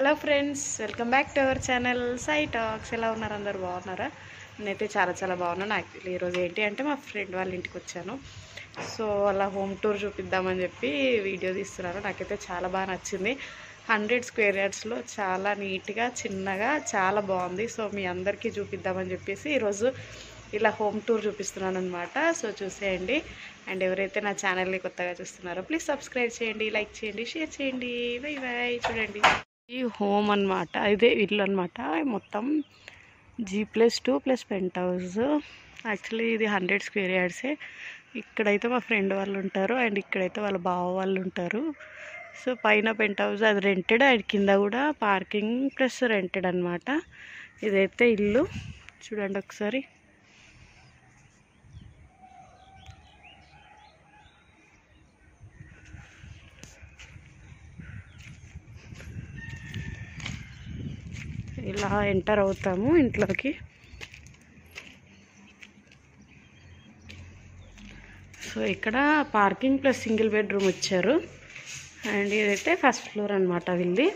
Hello friends welcome back to our channel Sai talks. ఎలా ఉన్నారు అందరు? బాగున్నారా? నేనైతే చాలా చాలా బాగున్నాను యాక్చువల్లీ ఈరోజు ఏంటి అంటే మా ఫ్రెండ్ వాళ్ళ ఇంటికి వచ్చాను. సో అలా హోమ్ టూర్ చూపిద్దామని చెప్పి వీడియో తీస్తున్నారు నాకైతే చాలా బాగా నచ్చింది. హండ్రెడ్ స్క్వేర్ యార్డ్స్లో చాలా నీట్గా చిన్నగా చాలా బాగుంది. సో మీ అందరికీ చూపిద్దామని చెప్పేసి ఈరోజు ఇలా హోమ్ టూర్ చూపిస్తున్నాను అనమాట సో చూసేయండి. అండ్ ఎవరైతే నా ఛానల్ని కొత్తగా చూస్తున్నారో ప్లీజ్ సబ్స్క్రైబ్ చేయండి లైక్ చేయండి షేర్ చేయండి. బై బాయ్ చూడండి. ఈ హోమ్ అన్నమాట. ఇదే ఇల్లు అనమాట మొత్తం G plus two plus penthouse. Actually ఇది హండ్రెడ్ స్క్వేర్ యార్డ్సే. ఇక్కడైతే మా ఫ్రెండ్ వాళ్ళు ఉంటారు. అండ్ ఇక్కడైతే వాళ్ళ బావ వాళ్ళు ఉంటారు. సో పైన పెంట్ హౌస్ అది రెంటెడ్ అండ్ కింద కూడా పార్కింగ్ ప్లస్ రెంటెడ్ అనమాట ఇదైతే ఇల్లు. చూడండి ఒకసారి. ఇలా ఎంటర్ అవుతాము ఇంట్లోకి. సో ఇక్కడ పార్కింగ్ ప్లస్ సింగిల్ బెడ్రూమ్ ఇచ్చారు. అండ్ ఇదైతే ఫస్ట్ ఫ్లోర్ అనమాట వీళ్ళది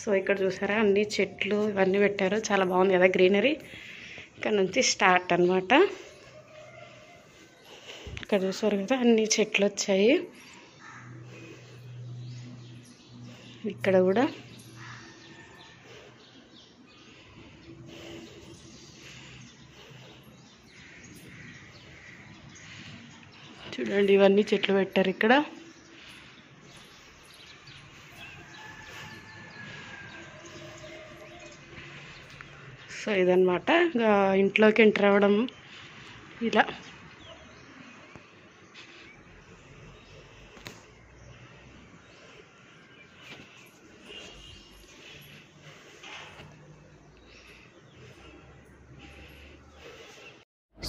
సో ఇక్కడ చూసారా అన్ని చెట్లు ఇవన్నీ పెట్టారు. చాలా బాగుంది కదా గ్రీనరీ. ఇక్కడ నుంచి స్టార్ట్ అనమాట ఇక్కడ చూసారు కదా అన్ని చెట్లు వచ్చాయి. ఇక్కడ కూడా. చూడండి ఇవన్నీ చెట్లు పెట్టారు ఇక్కడ. సో ఇదనమాట ఇంట్లోకి ఎంటర్ అవ్వడం. ఇలా.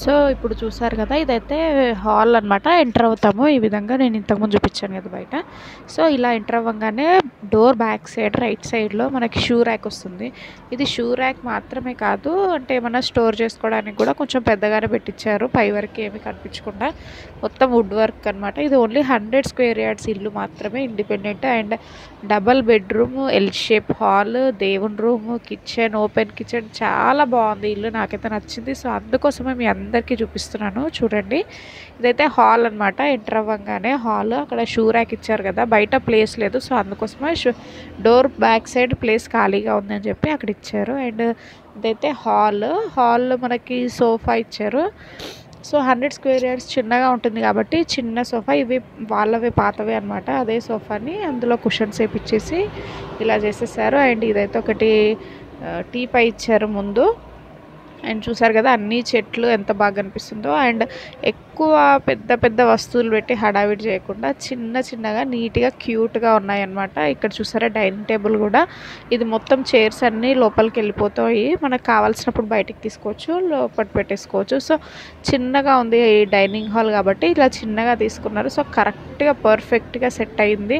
సో ఇప్పుడు చూసారు కదా ఇదైతే హాల్ అన్నమాట. ఎంటర్ అవుతాము. ఈ విధంగా నేను ఇంతకుముందు చూపించాను కదా బయట. సో ఇలా ఎంటర్ అవ్వగానే డోర్ బ్యాక్ సైడ్ రైట్ సైడ్లో మనకి షూ ర్యాక్ వస్తుంది. ఇది షూ ర్యాక్ మాత్రమే కాదు అంటే ఏమైనా స్టోర్ చేసుకోవడానికి కూడా కొంచెం పెద్దగానే పెట్టించారు పై వరకు ఏమి కనిపించకుండా మొత్తం వుడ్ వర్క్ అనమాట ఇది ఓన్లీ హండ్రెడ్ స్క్వేర్ యార్డ్స్ ఇల్లు మాత్రమే independent and double bedroom L shape hall దేవుని రూమ్ కిచెన్ ఓపెన్ కిచెన్ చాలా బాగుంది. ఇల్లు నాకైతే నచ్చింది. సో అందుకోసమే మీ అందరికీ చూపిస్తున్నాను. చూడండి. ఇదైతే హాల్ అనమాట ఎంటర్ అవ్వగానే హాల్. అక్కడ షూ ర్యాక్ ఇచ్చారు కదా. బయట ప్లేస్ లేదు. సో అందుకోసమే డోర్ బ్యాక్ సైడ్ ప్లేస్ ఖాళీగా ఉందని చెప్పి అక్కడ ఇచ్చారు. అండ్ ఇదైతే హాల్. హాల్ మనకి సోఫా ఇచ్చారు. సో హండ్రెడ్ స్క్వేర్ యార్డ్స్ చిన్నగా ఉంటుంది కాబట్టి చిన్న సోఫా. ఇవి వాళ్ళవే పాతవే అనమాట అదే సోఫాని అందులో కుషన్స్ వేపించేసి ఇలా చేసేసారు. అండ్ ఇదైతే ఒకటి టీ పై ఇచ్చారు ముందు. అండ్ చూసారు కదా అన్ని చెట్లు ఎంత బాగా కనిపిస్తుందో అండ్ ఎక్కువ పెద్ద పెద్ద వస్తువులు పెట్టి హడావిడి చేయకుండా చిన్న చిన్నగా నీట్గా క్యూట్గా ఉన్నాయన్నమాట. ఇక్కడ చూసారా డైనింగ్ టేబుల్ కూడా. ఇది మొత్తం చైర్స్ అన్నీ లోపలికి వెళ్ళిపోతాయి. మనకు కావాల్సినప్పుడు బయటికి తీసుకోవచ్చు లోపల పెట్టేసుకోవచ్చు. సో చిన్నగా ఉంది ఈ డైనింగ్ హాల్ కాబట్టి ఇలా చిన్నగా తీసుకున్నారు. సో కరెక్ట్గా పర్ఫెక్ట్గా సెట్ అయింది.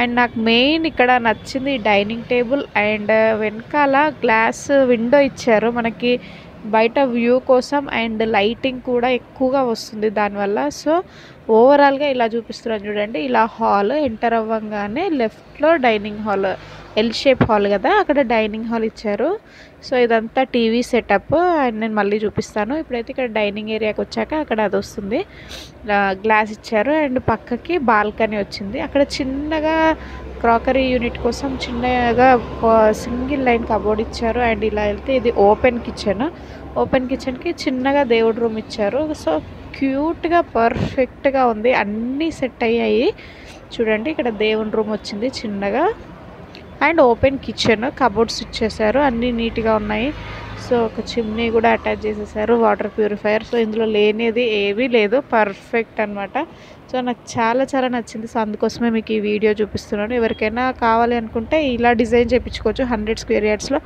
అండ్ నాకు మెయిన్ ఇక్కడ నచ్చింది డైనింగ్ టేబుల్ అండ్ వెనకాల గ్లాస్ విండో ఇచ్చారు. మనకి బయట వ్యూ కోసం అండ్ లైటింగ్ కూడా ఎక్కువగా వస్తుంది. దానివల్ల. సో ఓవరాల్గా ఇలా చూపిస్తున్నాను చూడండి. ఇలా హాల్ ఎంటర్ అవ్వగానే లెఫ్ట్లో dining hall L shape hall కదా అక్కడ డైనింగ్ హాల్ ఇచ్చారు. సో ఇదంతా టీవీ సెటప్ అండ్ నేను మళ్ళీ చూపిస్తాను. ఇప్పుడైతే ఇక్కడ డైనింగ్ ఏరియాకి వచ్చాక అక్కడ అది వస్తుంది. గ్లాస్ ఇచ్చారు అండ్ పక్కకి బాల్కనీ వచ్చింది. అక్కడ చిన్నగా క్రాకరీ యూనిట్ కోసం చిన్నగా సింగిల్ లైన్ కబోర్డ్ ఇచ్చారు అండ్ ఇలా వెళ్తే ఇది ఓపెన్ కిచెన్. ఓపెన్ కిచెన్కి చిన్నగా దేవుడు రూమ్ ఇచ్చారు. సో క్యూట్గా పర్ఫెక్ట్గా ఉంది. అన్నీ సెట్ అయ్యాయి. చూడండి ఇక్కడ దేవుని రూమ్ వచ్చింది చిన్నగా. అండ్ ఓపెన్ కిచెన్ కబోర్డ్స్ ఇచ్చేసారు. అన్నీ నీట్గా ఉన్నాయి. సో ఒక చిమ్నీ కూడా అటాచ్ చేసేసారు. Water purifier. సో ఇందులో లేనిది ఏమీ లేదు. పర్ఫెక్ట్ అనమాట సో నాకు చాలా చాలా నచ్చింది. సో అందుకోసమే మీకు ఈ వీడియో చూపిస్తున్నాను. ఎవరికైనా కావాలి అనుకుంటే ఇలా డిజైన్ చేయించుకోవచ్చు. హండ్రెడ్ స్క్వేర్ యార్డ్స్లో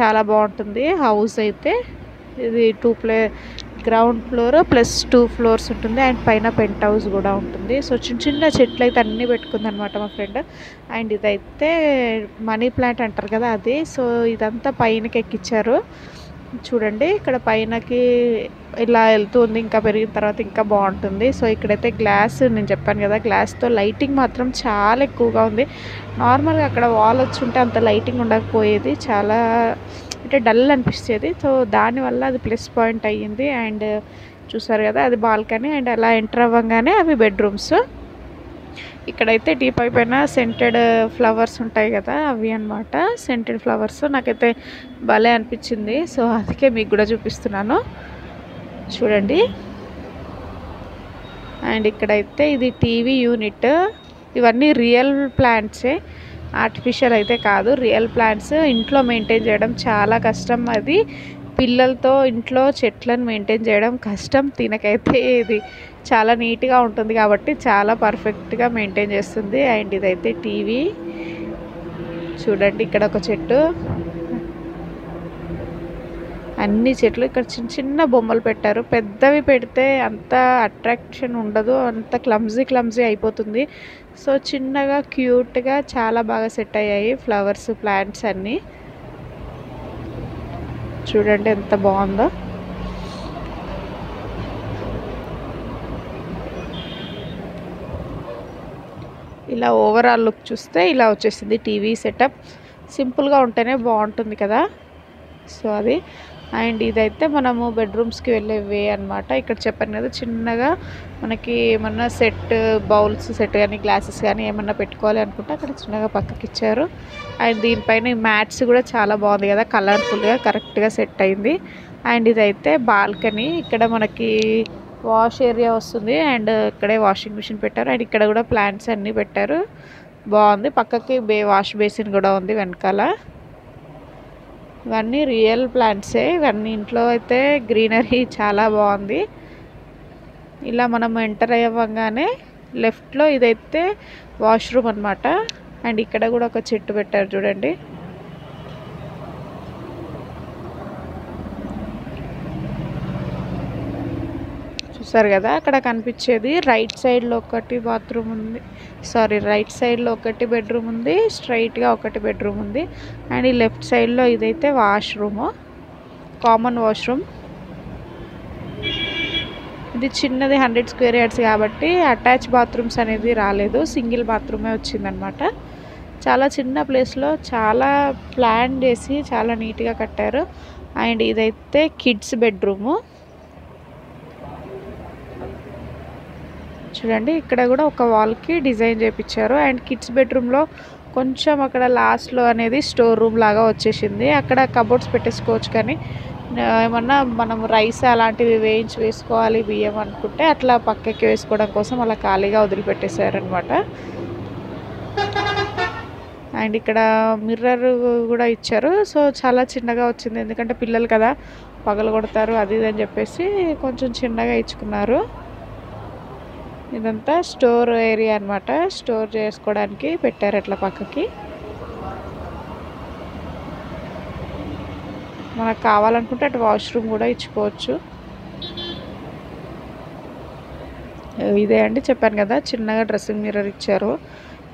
చాలా బాగుంటుంది. హౌస్ అయితే ఇది two play ground floor plus two floors ఉంటుంది. అండ్ పైన పెంట్ హౌస్ కూడా ఉంటుంది. సో చిన్న చిన్న చెట్లు అయితే అన్నీ పెట్టుకుంది అనమాట మా ఫ్రెండ్ అండ్ ఇదైతే మనీ ప్లాంట్ అంటారు కదా అది. సో ఇదంతా పైనకి ఎక్కించారు చూడండి ఇక్కడ పైనకి ఇలా వెళ్తుంది ఇంకా పెరిగిన తర్వాత ఇంకా బాగుంటుంది. సో ఇక్కడైతే గ్లాస్ నేను చెప్పాను కదా గ్లాస్తో లైటింగ్ మాత్రం చాలా ఎక్కువగా ఉంది. నార్మల్గా అక్కడ వాల్ వచ్చి ఉంటే అంత లైటింగ్ ఉండకపోయేది. చాలా అంటే డల్ అనిపించేది సో దానివల్ల అది ప్లస్ పాయింట్ అయ్యింది. అండ్ చూసారు కదా అది బాల్కనీ అండ్ అలా ఎంటర్ అవ్వగానే అవి బెడ్రూమ్స్. ఇక్కడైతే టీపై పైన సెంటెడ్ ఫ్లవర్స్ ఉంటాయి కదా అవి అన్నమాట. Scented flowers. నాకైతే భలే అనిపించింది సో అందుకే మీకు కూడా చూపిస్తున్నాను. చూడండి. అండ్ ఇక్కడైతే ఇది టీవీ యూనిట్. ఇవన్నీ రియల్ ప్లాంట్సే. ఆర్టిఫిషియల్ అయితే కాదు రియల్ ప్లాంట్స్ ఇంట్లో మెయింటైన్ చేయడం చాలా కష్టం. అది పిల్లలతో ఇంట్లో చెట్లను మెయింటైన్ చేయడం కష్టం తినకైతే ఇది. చాలా నీట్గా ఉంటుంది కాబట్టి చాలా పర్ఫెక్ట్గా మెయింటైన్ చేస్తుంది. అండ్ ఇదైతే టీవీ. చూడండి ఇక్కడ ఒక చెట్టు. అన్ని చెట్లు ఇక్కడ చిన్న చిన్న బొమ్మలు పెట్టారు. పెద్దవి పెడితే అంత అట్రాక్షన్ ఉండదు అంత క్లమ్జీ క్లమ్జీ అయిపోతుంది. సో చిన్నగా క్యూట్గా చాలా బాగా సెట్ అయ్యాయి ఫ్లవర్స్ ప్లాంట్స్ అన్నీ. చూడండి ఎంత బాగుందో. ఇలా ఓవరాల్ లుక్ చూస్తే ఇలా వచ్చేసింది టీవీ సెటప్ సింపుల్గా ఉంటేనే బాగుంటుంది కదా. సో అది. అండ్ ఇదైతే మనము బెడ్రూమ్స్కి వెళ్ళే వే అనమాట ఇక్కడ చెప్పాను కదా చిన్నగా మనకి ఏమన్నా సెట్ బౌల్స్ సెట్ కానీ గ్లాసెస్ కానీ ఏమన్నా పెట్టుకోవాలి అనుకుంటే అక్కడ చిన్నగా పక్కకి ఇచ్చారు అండ్ దీనిపైన మ్యాట్స్ కూడా చాలా బాగుంది కదా కలర్ఫుల్గా కరెక్ట్గా సెట్ అయింది. అండ్ ఇదైతే బాల్కనీ ఇక్కడ మనకి వాష్ ఏరియా వస్తుంది. అండ్ ఇక్కడే వాషింగ్ మిషన్ పెట్టారు. అండ్ ఇక్కడ కూడా ప్లాంట్స్ అన్నీ పెట్టారు. బాగుంది. పక్కకి బే వాష్ బేసిన్ కూడా ఉంది వెనకాల. ఇవన్నీ రియల్ ప్లాంట్సే. ఇవన్నీ ఇంట్లో అయితే గ్రీనరీ చాలా బాగుంది. ఇలా మనం ఎంటర్ అవ్వగానే లెఫ్ట్లో ఇదైతే వాష్రూమ్ అనమాట అండ్ ఇక్కడ కూడా ఒక చెట్టు పెట్టారు చూడండి. చూసారు కదా అక్కడ కనిపించేది రైట్ సైడ్లో ఒకటి బాత్రూమ్ ఉంది. సారీ రైట్ సైడ్లో ఒకటి బెడ్రూమ్ ఉంది స్ట్రైట్గా ఒకటి బెడ్రూమ్ ఉంది. అండ్ ఈ లెఫ్ట్ సైడ్లో ఇదైతే వాష్రూమ్ కామన్ వాష్రూమ్. ఇది చిన్నది హండ్రెడ్ స్క్వేర్ యార్డ్స్ కాబట్టి అటాచ్ బాత్రూమ్స్ అనేది రాలేదు సింగిల్ బాత్రూమే వచ్చిందనమాట. చాలా చిన్న ప్లేస్లో చాలా ప్లాన్ చేసి చాలా నీట్గా కట్టారు. అండ్ ఇదైతే కిడ్స్ బెడ్రూము. చూడండి ఇక్కడ కూడా ఒక వాల్కి డిజైన్ చేయించారు అండ్ కిడ్స్ బెడ్రూమ్లో కొంచెం అక్కడ లాస్ట్లో అనేది స్టోర్ రూమ్ లాగా వచ్చేసింది. అక్కడ కబోర్డ్స్ పెట్టేసుకోవచ్చు కానీ ఏమన్నా మనం రైస్ అలాంటివి వేయించి వేసుకోవాలి బియ్యం అనుకుంటే అట్లా పక్కకి వేసుకోవడం కోసం అలా ఖాళీగా వదిలిపెట్టేశారనమాట అండ్ ఇక్కడ మిర్రర్ కూడా ఇచ్చారు. సో చాలా చిన్నగా వచ్చింది. ఎందుకంటే పిల్లలు కదా పగలు కొడతారు అది ఇది అని చెప్పేసి కొంచెం చిన్నగా ఇచ్చుకున్నారు. ఇదంతా స్టోర్ ఏరియా అన్నమాట. స్టోర్ చేసుకోవడానికి పెట్టారు అట్లా పక్కకి. మనకు కావాలనుకుంటే అటు వాష్రూమ్ కూడా ఇచ్చుకోవచ్చు. ఇదే అండి చెప్పాను కదా చిన్నగా డ్రెస్సింగ్ మిర్రర్ ఇచ్చారు.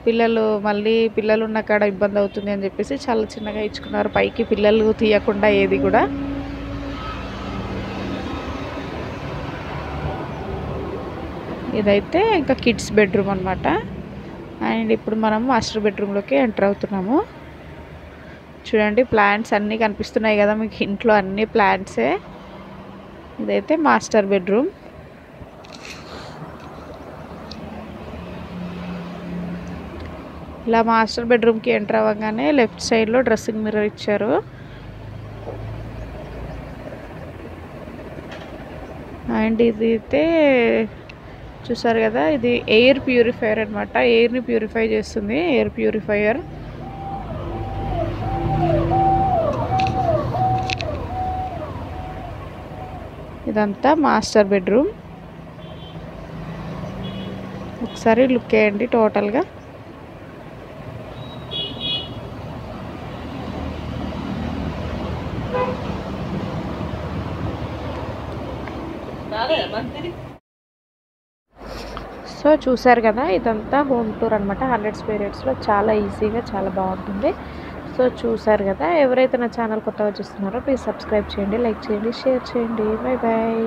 పిల్లలు మళ్ళీ పిల్లలు ఉన్న కాడ ఇబ్బంది అవుతుంది అని చెప్పేసి చాలా చిన్నగా ఇచ్చుకున్నారు. పైకి పిల్లలు తీయకుండా ఏది కూడా. ఇదైతే ఇంకా కిడ్స్ బెడ్రూమ్ అనమాట అండ్ ఇప్పుడు మనం మాస్టర్ బెడ్రూమ్లోకి ఎంటర్ అవుతున్నాము. చూడండి ప్లాంట్స్ అన్నీ కనిపిస్తున్నాయి కదా మీకు ఇంట్లో అన్ని ప్లాంట్సే. ఇదైతే మాస్టర్ బెడ్రూమ్. ఇలా మాస్టర్ బెడ్రూమ్కి ఎంటర్ అవ్వగానే లెఫ్ట్ సైడ్లో డ్రెస్సింగ్ మిర్రర్ ఇచ్చారు. అండ్ ఇది అయితే చూసారు కదా ఇది ఎయిర్ ప్యూరిఫైయర్ అనమాట ఎయిర్ని ప్యూరిఫై చేస్తుంది ఎయిర్ ప్యూరిఫైయర్. ఇదంతా మాస్టర్ బెడ్రూమ్. ఒకసారి లుక్ వేయండి టోటల్గా. సో చూసారు కదా ఇదంతా హోమ్ టూర్ అనమాట హండ్రెడ్ స్పీరియడ్స్లో చాలా ఈజీగా చాలా బాగుంటుంది. సో చూసారు కదా ఎవరైతే నా ఛానల్ కొత్తగా చూస్తున్నారో ప్లీజ్ సబ్స్క్రైబ్ చేయండి లైక్ చేయండి షేర్ చేయండి. Bye bye